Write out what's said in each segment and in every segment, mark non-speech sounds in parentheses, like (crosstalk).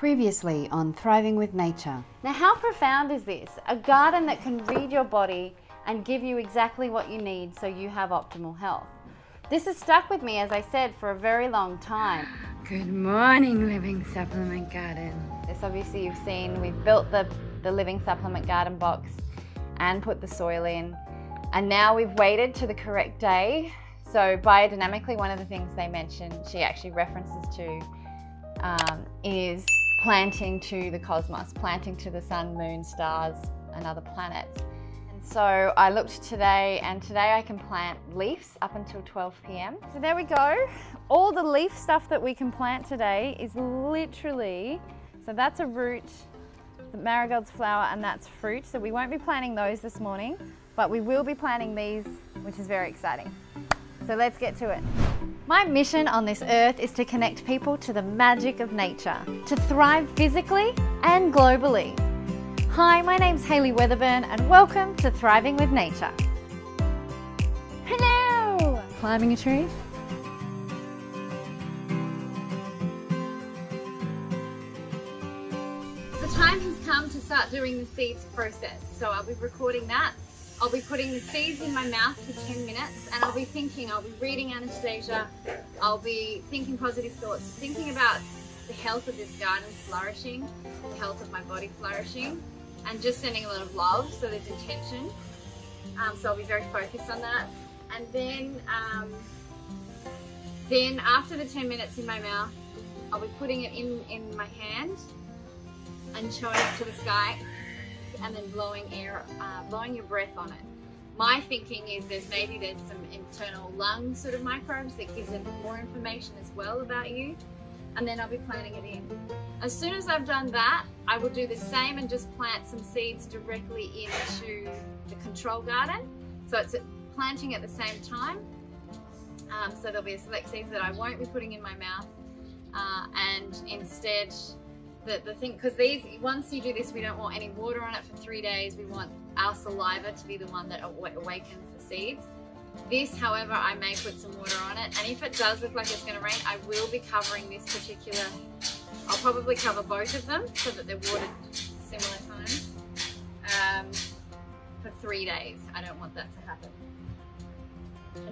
Previously on Thriving with Nature. Now, how profound is this? A garden that can read your body and give you exactly what you need so you have optimal health. This has stuck with me, as I said, for a very long time. Good morning, Living Supplement Garden. This obviously you've seen, we've built the, the Living Supplement Garden box and put the soil in. And now we've waited to the correct day. So biodynamically, one of the things they mentioned, she actually references to, um, is planting to the cosmos, planting to the sun, moon, stars, and other planets. And so I looked today, and today I can plant leaves up until 12 p.m. So there we go. All the leaf stuff that we can plant today is literally, so that's a root, the marigold's flower, and that's fruit. So we won't be planting those this morning, but we will be planting these, which is very exciting. So let's get to it. My mission on this earth is to connect people to the magic of nature, to thrive physically and globally. Hi, my name's Hayley Weatherburn and welcome to Thriving with Nature. Hello! Climbing a tree? The time has come to start doing the seeds process. So I'll be recording that I'll be putting the seeds in my mouth for 10 minutes and I'll be thinking, I'll be reading Anastasia, I'll be thinking positive thoughts, thinking about the health of this garden flourishing, the health of my body flourishing, and just sending a lot of love, so there's intention. Um, so I'll be very focused on that. And then, um, then after the 10 minutes in my mouth, I'll be putting it in, in my hand and showing it to the sky and then blowing air, uh, blowing your breath on it. My thinking is there's maybe there's some internal lung sort of microbes that gives them more information as well about you. And then I'll be planting it in. As soon as I've done that, I will do the same and just plant some seeds directly into the control garden. So it's planting at the same time. Um, so there'll be a select seeds that I won't be putting in my mouth. Uh, and instead the, the thing, because these, once you do this, we don't want any water on it for three days. We want our saliva to be the one that awakens the seeds. This, however, I may put some water on it. And if it does look like it's gonna rain, I will be covering this particular, I'll probably cover both of them so that they're watered similar times um, for three days. I don't want that to happen.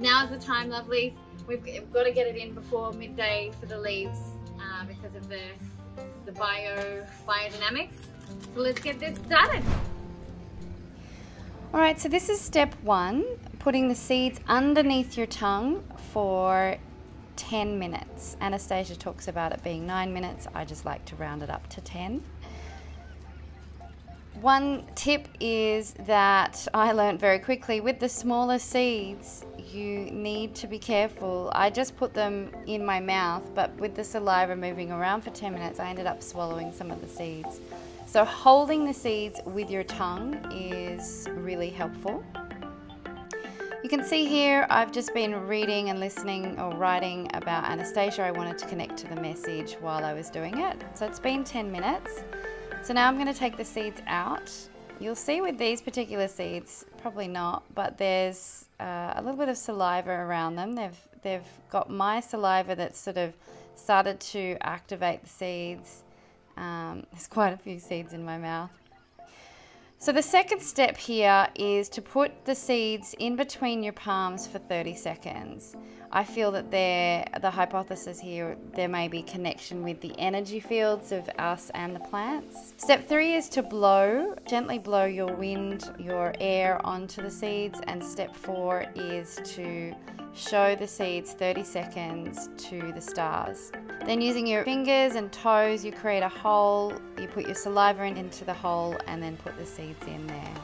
Now is the time, lovelies. We've, we've got to get it in before midday for the leaves uh, because of the the bio biodynamics. So let's get this started. All right, so this is step one, putting the seeds underneath your tongue for 10 minutes. Anastasia talks about it being nine minutes. I just like to round it up to 10. One tip is that I learned very quickly with the smaller seeds, you need to be careful. I just put them in my mouth, but with the saliva moving around for 10 minutes, I ended up swallowing some of the seeds. So holding the seeds with your tongue is really helpful. You can see here I've just been reading and listening or writing about Anastasia. I wanted to connect to the message while I was doing it. So it's been 10 minutes. So now I'm going to take the seeds out. You'll see with these particular seeds, probably not, but there's uh, a little bit of saliva around them. They've, they've got my saliva that's sort of started to activate the seeds. Um, there's quite a few seeds in my mouth. So the second step here is to put the seeds in between your palms for 30 seconds. I feel that there, the hypothesis here, there may be connection with the energy fields of us and the plants. Step three is to blow, gently blow your wind, your air onto the seeds. And step four is to show the seeds 30 seconds to the stars. Then using your fingers and toes, you create a hole, you put your saliva in, into the hole and then put the seeds in there.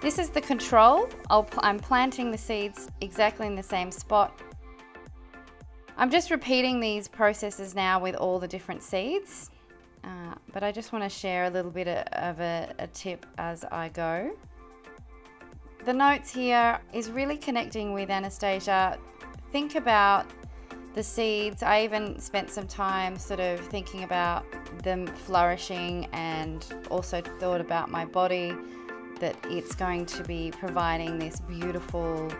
This is the control. i am planting the seeds exactly in the same spot. I'm just repeating these processes now with all the different seeds, uh, but I just want to share a little bit of a, a tip as I go. The notes here is really connecting with Anastasia. Think about the seeds. I even spent some time sort of thinking about them flourishing and also thought about my body that it's going to be providing this beautiful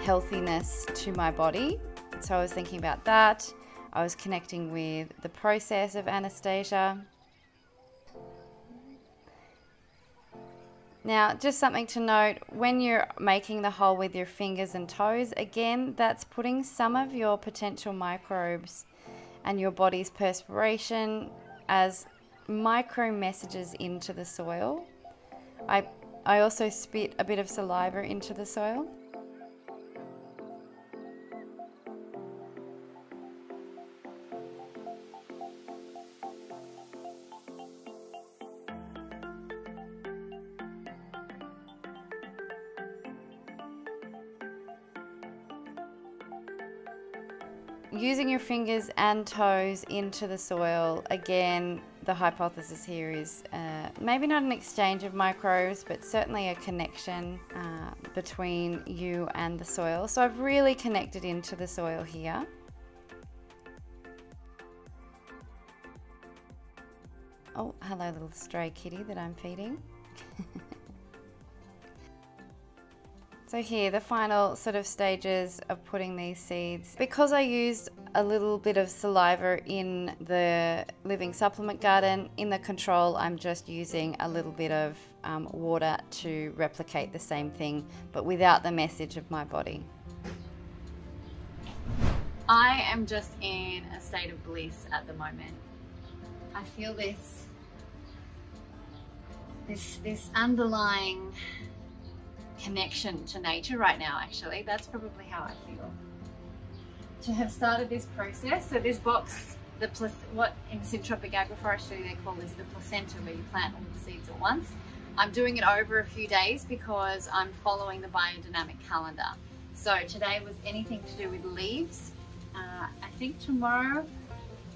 healthiness to my body. So I was thinking about that. I was connecting with the process of Anastasia. Now, just something to note when you're making the hole with your fingers and toes, again, that's putting some of your potential microbes and your body's perspiration as micro messages into the soil. I, I also spit a bit of saliva into the soil. Using your fingers and toes into the soil, again, the hypothesis here is uh, maybe not an exchange of microbes, but certainly a connection uh, between you and the soil. So I've really connected into the soil here. Oh, hello little stray kitty that I'm feeding. (laughs) So here, the final sort of stages of putting these seeds. Because I used a little bit of saliva in the living supplement garden, in the control I'm just using a little bit of um, water to replicate the same thing, but without the message of my body. I am just in a state of bliss at the moment. I feel this, this, this underlying connection to nature right now, actually. That's probably how I feel. To have started this process, so this box, the what in syntropic agroforestry they call this the placenta, where you plant all the seeds at once. I'm doing it over a few days because I'm following the biodynamic calendar. So today was anything to do with leaves. Uh, I think tomorrow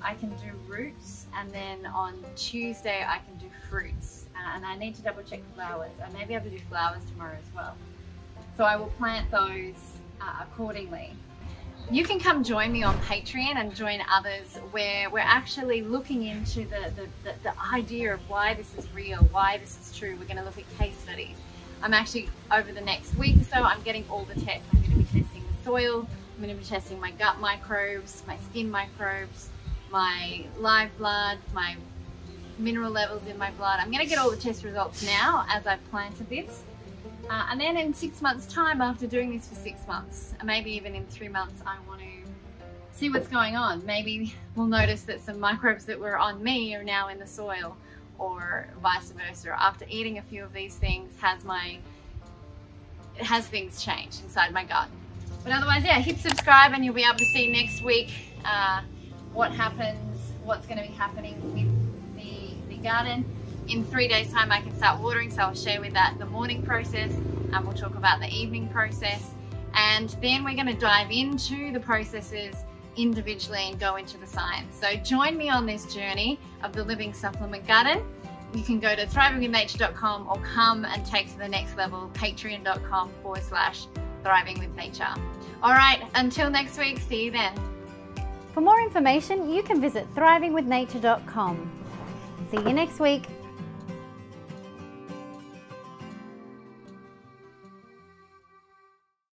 I can do roots and then on Tuesday I can do fruits and I need to double check flowers. I may be able to do flowers tomorrow as well. So I will plant those uh, accordingly. You can come join me on Patreon and join others where we're actually looking into the, the, the, the idea of why this is real, why this is true. We're going to look at case studies. I'm actually, over the next week or so, I'm getting all the tests. I'm going to be testing the soil, I'm going to be testing my gut microbes, my skin microbes, my live blood, my mineral levels in my blood. I'm gonna get all the test results now as I've planted this. Uh, and then in six months time, after doing this for six months, maybe even in three months, I want to see what's going on. Maybe we'll notice that some microbes that were on me are now in the soil or vice versa. After eating a few of these things, has my, has things changed inside my gut. But otherwise, yeah, hit subscribe and you'll be able to see next week uh, what happens, what's going to be happening with the garden. In three days time I can start watering so I'll share with that the morning process and we'll talk about the evening process and then we're going to dive into the processes individually and go into the science. So join me on this journey of the living supplement garden. You can go to thrivingwithnature.com or come and take to the next level, patreon.com forward slash thriving with nature. All right, until next week, see you then. For more information, you can visit thrivingwithnature.com. See you next week.